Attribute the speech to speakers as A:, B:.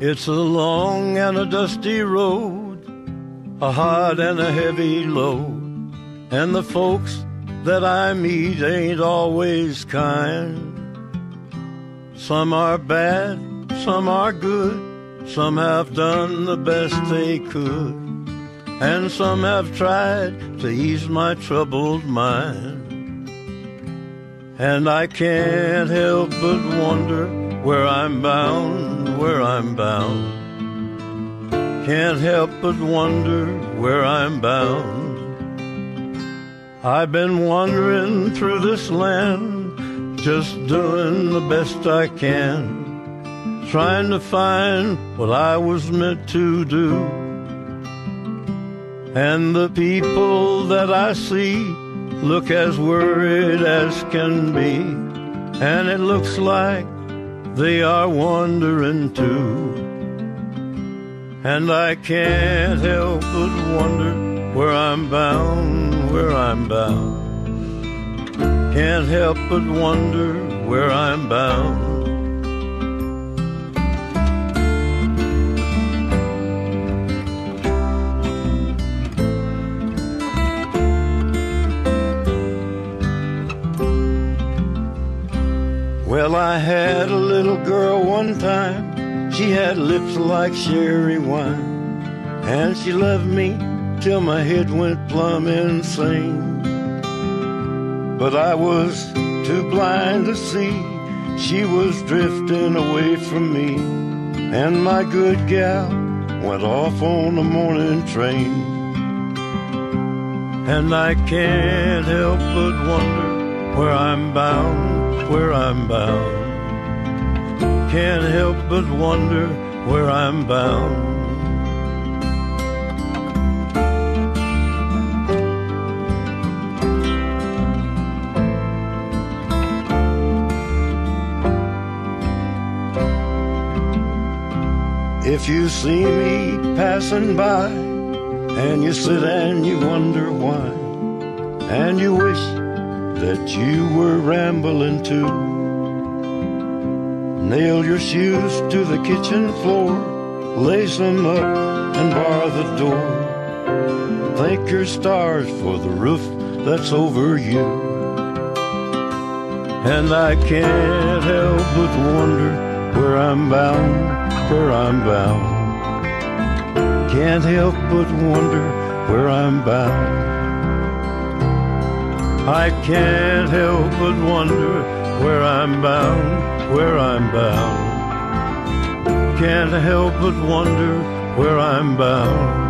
A: It's a long and a dusty road, a hard and a heavy load, and the folks that I meet ain't always kind. Some are bad, some are good, some have done the best they could, and some have tried to ease my troubled mind. And I can't help but wonder where I'm bound, where I'm bound. Can't help but wonder where I'm bound. I've been wandering through this land, just doing the best I can, trying to find what I was meant to do. And the people that I see look as worried as can be, and it looks like they are wandering too. And I can't help but wonder where I'm bound, where I'm bound. Can't help but wonder where I'm bound. Well, I had a little girl one time. She had lips like sherry wine. And she loved me till my head went plumb insane. But I was too blind to see she was drifting away from me. And my good gal went off on the morning train. And I can't help but wonder where I'm bound, where I'm bound. Can't help but wonder where I'm bound. If you see me passing by and you sit and you wonder why, and you wish that you were rambling too. nail your shoes to the kitchen floor, lace them up and bar the door. Thank your stars for the roof that's over you. And I can't help but wonder where I'm bound, where I'm bound. Can't help but wonder where I'm bound. I can't help but wonder where I'm bound, where I'm bound. Can't help but wonder where I'm bound.